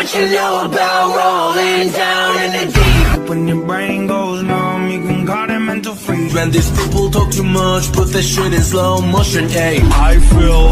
what you know about rolling down in the deep. When your brain goes numb, you can call it mental freeze. When these people talk too much, put that shit in slow motion, ayy I feel